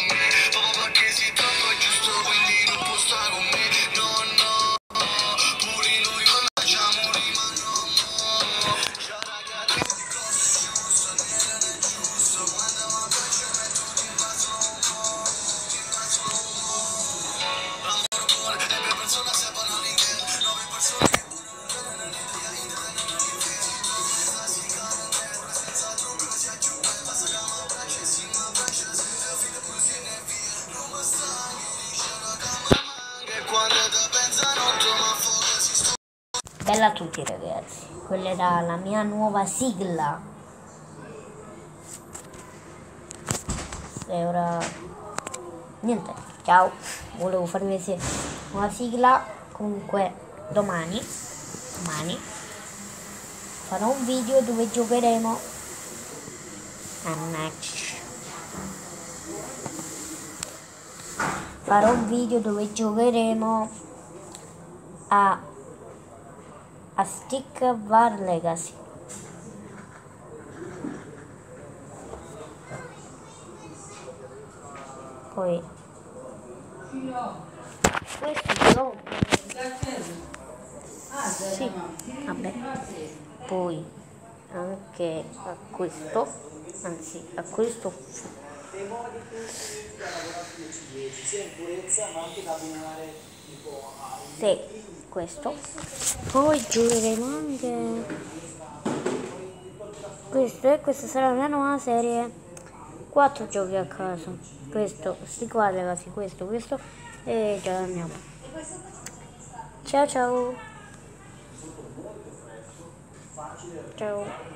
for me. Bella a tutti ragazzi, quella era la mia nuova sigla. E ora... Niente, ciao, volevo farvi vedere una sigla, comunque domani, domani, farò un video dove giocheremo a match. Farò un video dove giocheremo a a Stick War Legacy. Poi questo sì, vabbè. Poi anche a questo, anzi a questo sì, questo. Poi giocheremo anche questo e questa sarà una nuova serie. 4 giochi a caso. Questo, sti qua ragazzi, questo, questo e già andiamo. Ciao ciao. Ciao